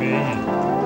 Coffee.